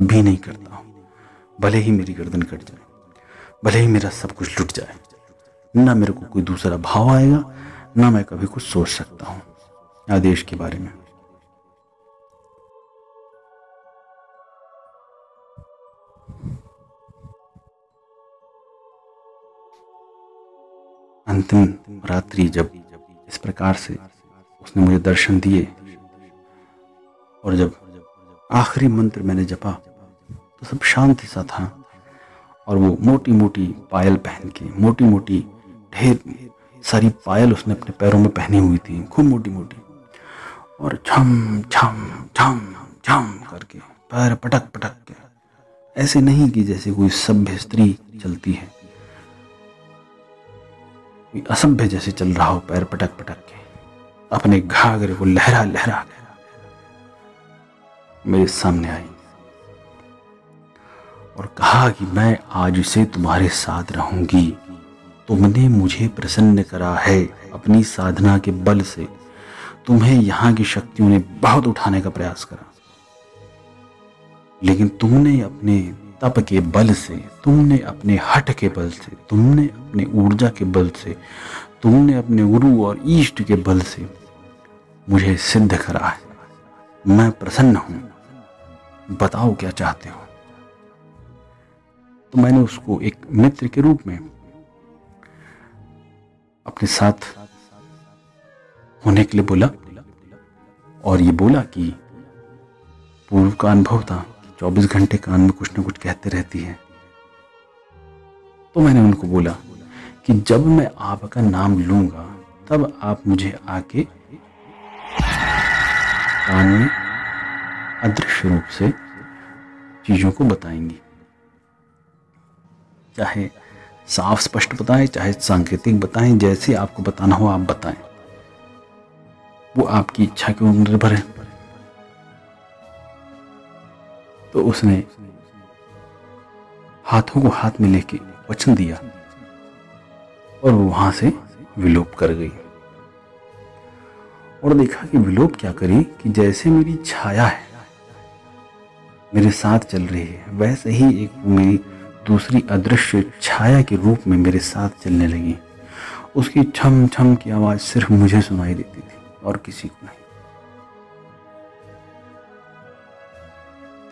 भी नहीं करता हूँ। भले ही मेरी गर्दन कट जाए, भले ही मेरा सब कुछ लुट जाए, ना मेरे को कोई दूसरा भाव आएगा, ना मैं कभी कुछ सोच सकता हूँ। आदेश के बारे में। अंतिम रात्रि जब इस प्रकार से उसने मुझे दर्शन दिए और जब आखिरी मंत्र मैंने जपा तो सब शांति सा था और वो मोटी मोटी पायल पहन के मोटी मोटी ढेर सारी पायल उसने अपने पैरों में पहनी हुई थी, खूब मोटी मोटी और छम छम छम छम करके, पैर पटक पटक के, ऐसे नहीं कि जैसे कोई सभ्य स्त्री चलती है। असभ्य जैसे चल रहा हो पैर पटक पटक के। अपने घाघरे को लहरा लहरा मेरे सामने आई। और कहा कि मैं आज से तुम्हारे साथ रहूँगी। तुमने मुझे प्रसन्न करा है अपनी साधना के बल से। तुम्हें यहाँ की शक्तियों ने बहुत उठाने का प्रयास करा। लेकिन तुमने अपने तप के बल से, तुमने अपने हट के बल से, तुमने अपने ऊर्जा के बल से, तुमने अपने गुरु और ईष्ट के बल से मुझे सिद्ध करा है। मैं प्रसन्न हूँ। बताओ क्या चाहते हो? तो मैंने उसको एक मित्र के रूप में अपने साथ होने के लिए बोला और ये बोला कि पूर्व का अनुभव था। चौबीस घंटे कान में कुछ ना कुछ कहते रहती है। तो मैंने उनको बोला कि जब मैं आपका नाम लूँगा, तब आप मुझे आके कान में अदृश्य रूप से चीज़ों को बताएँगी। चाहे साफ़ स्पष्ट बताएँ, चाहे सांकेतिक बताएँ, जैसे आपको बताना हो आप बताएँ। वो आपकी इच्छा के ऊपर निर्भर है। तो उसने हाथों को हाथ में लेके वचन दिया और वो वहाँ से विलोप कर गई। और देखा कि विलोप क्या करी कि जैसे मेरी छाया है, मेरे साथ चल रही है, वैसे ही एक मेरी दूसरी अदृश्य छाया के रूप में मेरे साथ चलने लगी। उसकी छम छम की आवाज़ सिर्फ़ मुझे सुनाई देती थी और किसी को नहीं।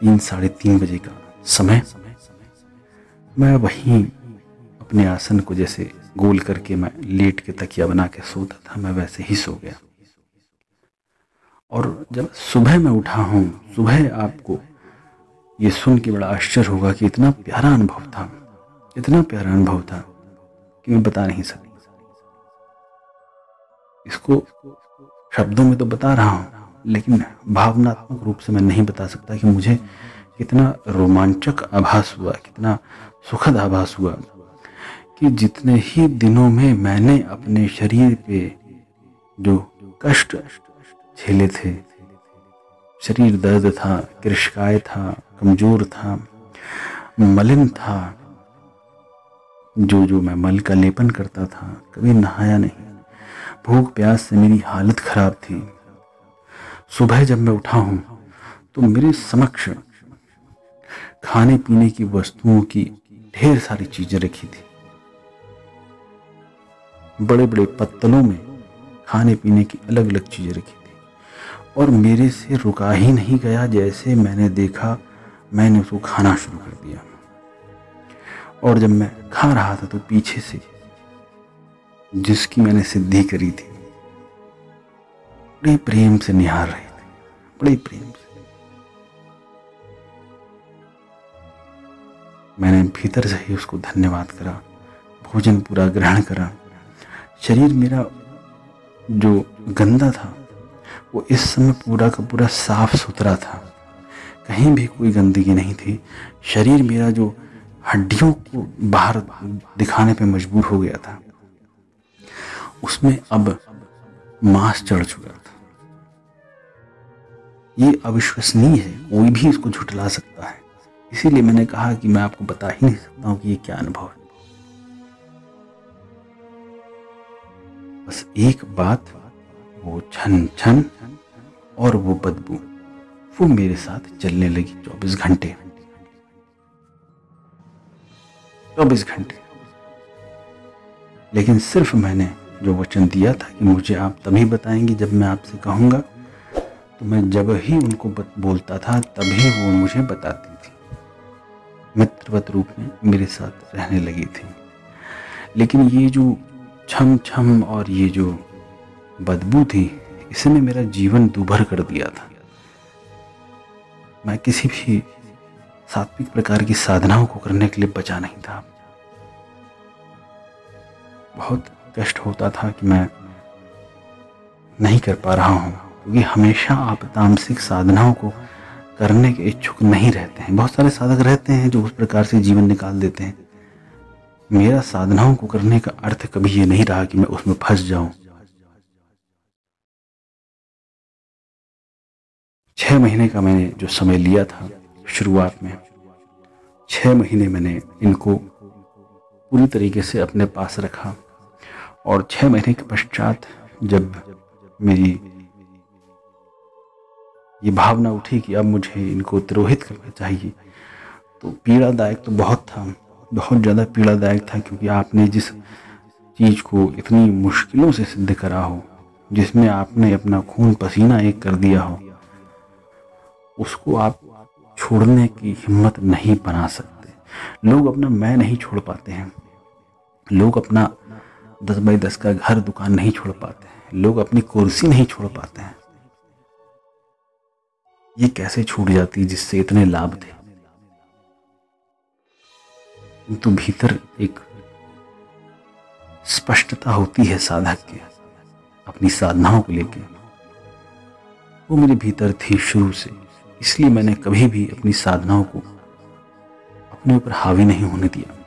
तीन, साढ़े तीन बजे का समय। मैं वहीं अपने आसन को जैसे गोल करके मैं लेट के तकिया बना के सोता था, मैं वैसे ही सो गया। और जब सुबह मैं उठा हूँ, सुबह आपको ये सुन के बड़ा आश्चर्य होगा कि इतना प्यारा अनुभव था, इतना प्यारा अनुभव था कि मैं बता नहीं सकता। इसको शब्दों में तो बता रहा हूँ लेकिन भावनात्मक रूप से मैं नहीं बता सकता कि मुझे कितना रोमांचक आभास हुआ, कितना सुखद आभास हुआ कि जितने ही दिनों में मैंने अपने शरीर पे जो कष्ट झेले थे, शरीर दर्द था कृषकाय था, कमज़ोर था, मलिन था, जो जो मैं मल का लेपन करता था, कभी नहाया नहीं। भूख प्यास से मेरी हालत खराब थी। सुबह जब मैं उठा हूँ तो मेरे समक्ष खाने पीने की वस्तुओं की ढेर सारी चीज़ें रखी थी। बड़े बड़े पत्तलों में खाने पीने की अलग अलग चीज़ें रखी थी। और मेरे से रुका ही नहीं गया जैसे मैंने देखा, मैंने उसको खाना शुरू कर दिया। और जब मैं खा रहा था तो पीछे से जिसकी मैंने सिद्धि करी थी बड़े प्रेम से निहार रहे थे। बड़े प्रेम से। मैंने भीतर से ही उसको धन्यवाद करा, भोजन पूरा ग्रहण करा। शरीर मेरा जो गंदा था, वो इस समय पूरा का पूरा साफ़ सुथरा था। कहीं भी कोई गंदगी नहीं थी। शरीर मेरा जो हड्डियों को बाहर दिखाने पे मजबूर हो गया था। उसमें अब मांस चढ़ चुका ये अविश्वसनीय है, कोई भी इसको झुटला सकता है। इसीलिए मैंने कहा कि मैं आपको बता ही नहीं सकता हूँ कि ये क्या अनुभव है। बस एक बात, वो छन छन और वो बदबू, वो मेरे साथ चलने लगी चौबीस घंटे। चौबीस घंटे। लेकिन सिर्फ़ मैंने जो वचन दिया था कि मुझे आप तभी बताएँगे जब मैं आपसे कहूँगा। तो मैं जब ही उनको बोलता था, तभी वो मुझे बताती थी। मित्रवत रूप में मेरे साथ रहने लगी थी। लेकिन ये जो छम छम और ये जो बदबू थी, इसने मेरा जीवन दुभर कर दिया था। मैं किसी भी सात्विक प्रकार की साधनाओं को करने के लिए बचा नहीं था। बहुत कष्ट होता था कि मैं नहीं कर पा रहा हूँ। क्योंकि हमेशा आप तामसिक साधनाओं को करने के इच्छुक नहीं रहते हैं। बहुत सारे साधक रहते हैं जो उस प्रकार से जीवन निकाल देते हैं। मेरा साधनाओं को करने का अर्थ कभी ये नहीं रहा कि मैं उसमें फंस जाऊँ। छह महीने का मैंने जो समय लिया था शुरुआत में, छह महीने मैंने इनको पूरी तरीके से अपने पास रखा। और छह महीने के पश्चात जब मेरी ये भावना उठी कि अब मुझे इनको तिरोहित करना चाहिए। तो पीड़ादायक तो बहुत था, बहुत ज़्यादा पीड़ादायक था क्योंकि आपने जिस चीज़ को इतनी मुश्किलों से सिद्ध करा हो, जिसमें आपने अपना खून पसीना एक कर दिया हो, उसको आप छोड़ने की हिम्मत नहीं बना सकते। लोग अपना मैं नहीं छोड़ पाते हैं। लोग अपना दस बाई दस का घर, दुकान नहीं छोड़ पाते हैं। लोग अपनी कुर्सी नहीं छोड़ पाते हैं। ये कैसे छूट जाती जिससे इतने लाभ थे? किंतु भीतर एक स्पष्टता होती है साधक के, अपनी साधनाओं को लेकर वो मेरे भीतर थी शुरू से, इसलिए मैंने कभी भी अपनी साधनाओं को अपने ऊपर हावी नहीं होने दिया।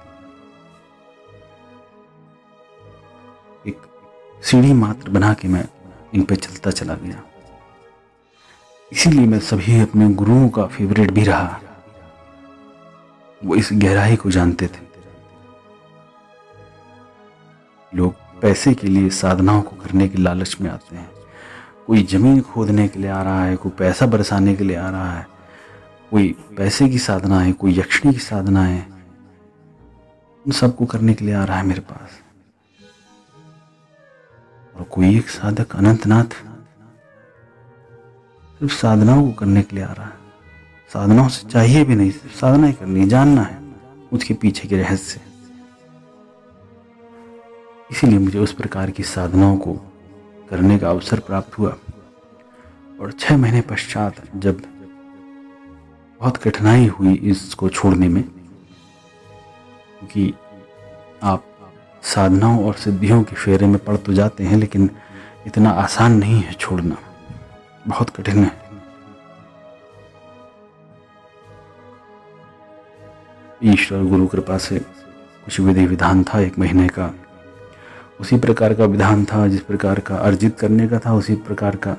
एक सीढ़ी मात्र बना के मैं इन पे चलता चला गया। इसीलिए मैं सभी अपने गुरुओं का फेवरेट भी रहा। वो इस गहराई को जानते थे। लोग पैसे के लिए साधनाओं को करने के लालच में आते हैं। कोई ज़मीन खोदने के लिए आ रहा है, कोई पैसा बरसाने के लिए आ रहा है, कोई पैसे की साधना है, कोई यक्षिणी की साधना है। उन सबको करने के लिए आ रहा है मेरे पास। और कोई एक साधक अनंतनाथ सिर्फ़ साधनाओं को करने के लिए आ रहा है। साधनाओं से चाहिए भी नहीं, सिर्फ़ साधना ही करनी है, जानना है उसके पीछे के रहस्य। इसीलिए मुझे उस प्रकार की साधनाओं को करने का अवसर प्राप्त हुआ। और छह महीने पश्चात जब बहुत कठिनाई हुई इसको छोड़ने में, क्योंकि आप साधनाओं और सिद्धियों के फेरे में पड़ तो जाते हैं, लेकिन इतना आसान नहीं है छोड़ना। बहुत कठिन है। ईश्वर गुरु कृपा से कुछ विधि विधान था एक महीने का। उसी प्रकार का विधान था, जिस प्रकार का अर्जित करने का था, उसी प्रकार का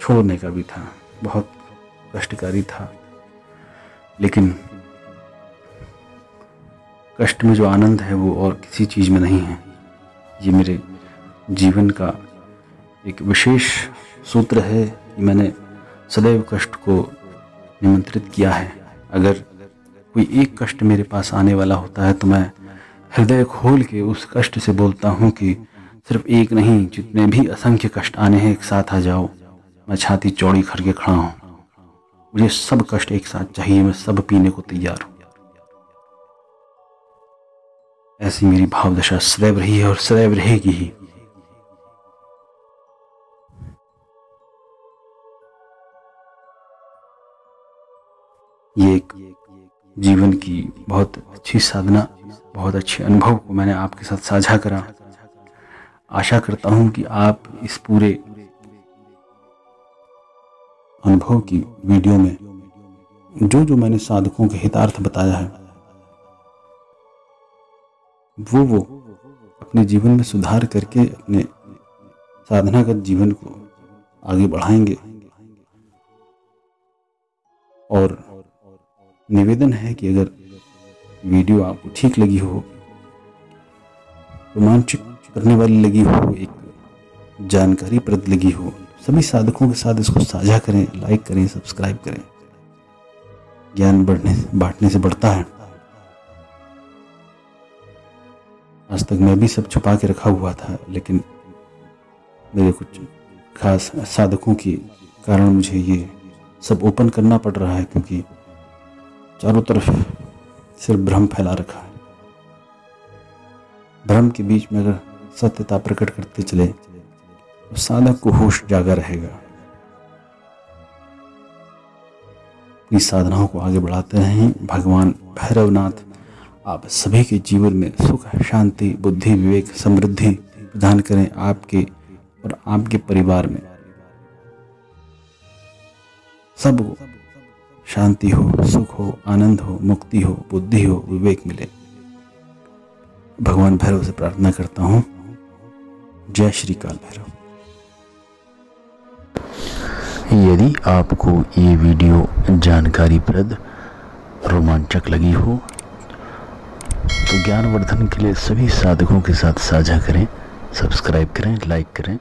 छोड़ने का भी था। बहुत कष्टकारी था। लेकिन कष्ट में जो आनंद है वो और किसी चीज़ में नहीं है। ये मेरे जीवन का एक विशेष सूत्र है। कि मैंने सदैव कष्ट को निमंत्रित किया है। अगर कोई एक कष्ट मेरे पास आने वाला होता है तो मैं हृदय खोल के उस कष्ट से बोलता हूँ कि सिर्फ़ एक नहीं, जितने भी असंख्य कष्ट आने हैं, एक साथ आ जाओ। मैं छाती चौड़ी करके खड़ा हूँ। मुझे सब कष्ट एक साथ चाहिए, मैं सब पीने को तैयार हूँ। ऐसी मेरी भावदशा सदैव रही है और सदैव रहेगी ही। जीवन की बहुत अच्छी साधना, बहुत अच्छे अनुभव को मैंने आपके साथ साझा करा। आशा करता हूँ कि आप इस पूरे अनुभव की वीडियो में जो जो मैंने साधकों के हितार्थ बताया है, वो वो अपने जीवन में सुधार करके अपने साधनागत जीवन को आगे बढ़ाएँगे। और निवेदन है कि अगर वीडियो आपको ठीक लगी हो, रोमांचित करने वाली लगी हो, एक जानकारी प्रद लगी हो, सभी साधकों के साथ इसको साझा करें लाइक करें सब्सक्राइब करें। ज्ञान बढ़ने, बांटने से बढ़ता है। आज तक मैं भी सब छुपा के रखा हुआ था, लेकिन मेरे कुछ खास साधकों के कारण मुझे ये सब ओपन करना पड़ रहा है, क्योंकि चारों तरफ़ सिर्फ़ भ्रम फैला रखा है। भ्रम के बीच में अगर सत्यता प्रकट करते चले तो साधक को होश जागा रहेगा। अपनी साधनाओं को आगे बढ़ाते रहें। भगवान भैरवनाथ, आप सभी के जीवन में सुख, शांति, बुद्धि, विवेक, समृद्धि प्रदान करें आपके और आपके परिवार में। सब शांति हो, सुख हो, आनंद हो, मुक्ति हो, बुद्धि हो, विवेक मिले। भगवान भैरव से प्रार्थना करता हूँ। जय श्री काल भैरव। यदि आपको ये वीडियो जानकारीप्रद रोमांचक लगी हो तो ज्ञानवर्धन के लिए सभी साधकों के साथ साझा करें, सब्सक्राइब करें, लाइक करें